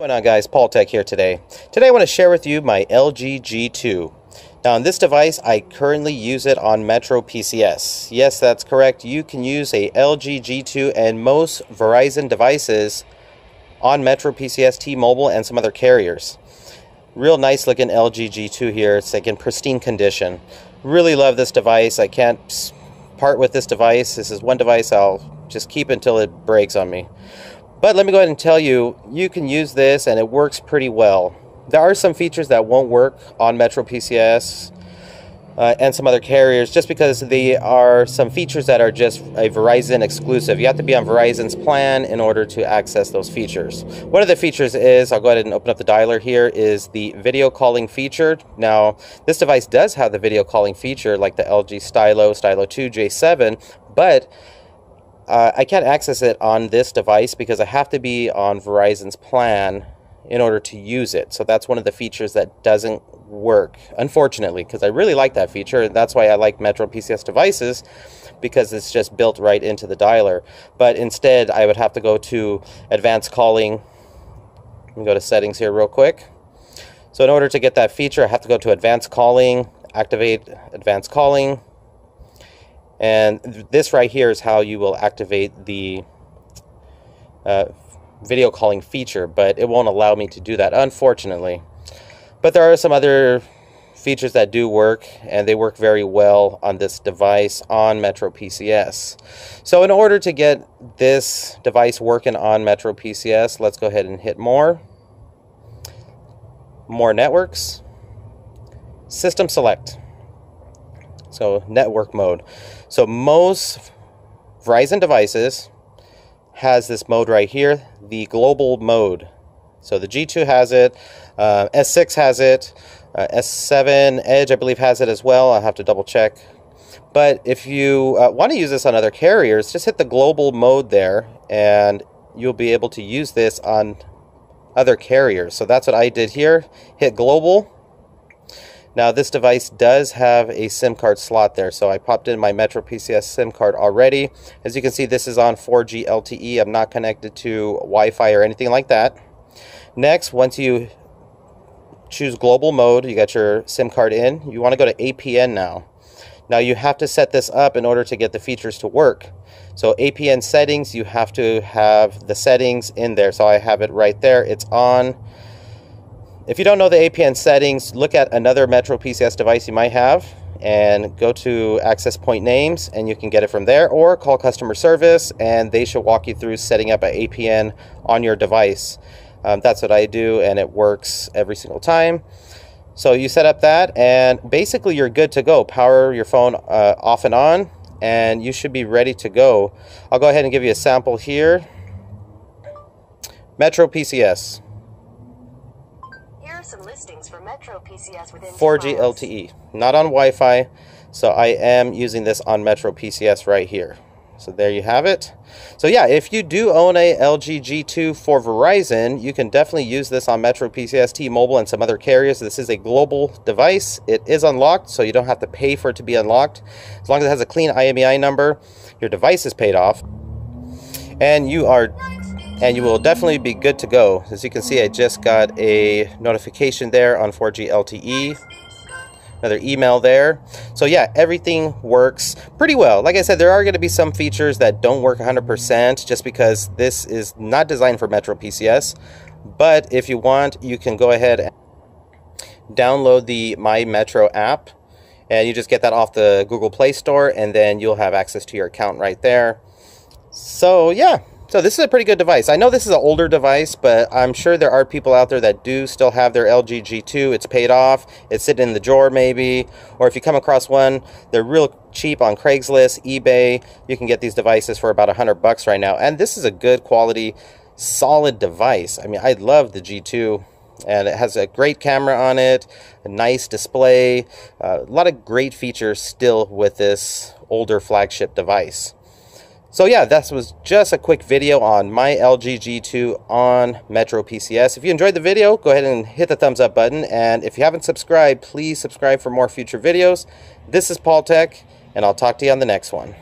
What's going on guys, Paul Tech here today. Today I want to share with you my LG G2. Now on this device, I currently use it on Metro PCS. Yes, that's correct. You can use a LG G2 and most Verizon devices on Metro PCS, T-Mobile, and some other carriers. Real nice looking LG G2 here. It's like in pristine condition. Really love this device. I can't part with this device. This is one device I'll just keep until it breaks on me. But let me go ahead and tell you, you can use this and it works pretty well. There are some features that won't work on Metro PCS uh, and some other carriers just because they are some features that are just a Verizon exclusive. You have to be on Verizon's plan in order to access those features. One of the features is, I'll go ahead and open up the dialer here, is the video calling feature. Now, this device does have the video calling feature like the LG Stylo, Stylo 2, J7, but uh, I can't access it on this device because I have to be on Verizon's plan in order to use it. So that's one of the features that doesn't work, unfortunately, because I really like that feature. And that's why I like Metro PCS devices because it's just built right into the dialer. But instead, I would have to go to advanced calling. Let me go to settings here real quick. So in order to get that feature, I have to go to advanced calling, activate advanced calling, and this right here is how you will activate the uh, video calling feature, but it won't allow me to do that, unfortunately. But there are some other features that do work, and they work very well on this device on Metro PCS. So in order to get this device working on Metro PCS, let's go ahead and hit more. More networks. System select. So network mode. So most Verizon devices has this mode right here, the global mode. So the G2 has it, uh, S6 has it, uh, S7 Edge I believe has it as well. I'll have to double check. But if you uh, want to use this on other carriers, just hit the global mode there and you'll be able to use this on other carriers. So that's what I did here. Hit global now this device does have a SIM card slot there, so I popped in my Metro PCS SIM card already. As you can see, this is on 4G LTE. I'm not connected to Wi-Fi or anything like that. Next, once you choose global mode, you got your SIM card in, you want to go to APN now. Now you have to set this up in order to get the features to work. So APN settings, you have to have the settings in there. So I have it right there. It's on. If you don't know the APN settings, look at another Metro PCS device you might have and go to access point names and you can get it from there or call customer service and they should walk you through setting up an APN on your device. Um, that's what I do and it works every single time. So you set up that and basically you're good to go. Power your phone uh, off and on and you should be ready to go. I'll go ahead and give you a sample here. Metro PCS some listings for Metro PCS within 4G LTE, not on Wi-Fi. So I am using this on Metro PCS right here. So there you have it. So yeah, if you do own a LG G2 for Verizon, you can definitely use this on Metro PCS, T-Mobile, and some other carriers. This is a global device. It is unlocked, so you don't have to pay for it to be unlocked. As long as it has a clean IMEI number, your device is paid off. And you are and you will definitely be good to go. As you can see, I just got a notification there on 4G LTE. Another email there. So yeah, everything works pretty well. Like I said, there are going to be some features that don't work 100% just because this is not designed for Metro PCS. But if you want, you can go ahead and download the My Metro app and you just get that off the Google Play Store and then you'll have access to your account right there. So yeah, so this is a pretty good device. I know this is an older device, but I'm sure there are people out there that do still have their LG G2. It's paid off. It's sitting in the drawer maybe. Or if you come across one, they're real cheap on Craigslist, eBay. You can get these devices for about 100 bucks right now. And this is a good quality, solid device. I mean, I love the G2 and it has a great camera on it, a nice display, uh, a lot of great features still with this older flagship device. So yeah, that was just a quick video on my LG G2 on Metro PCS. If you enjoyed the video, go ahead and hit the thumbs up button. And if you haven't subscribed, please subscribe for more future videos. This is Paul Tech, and I'll talk to you on the next one.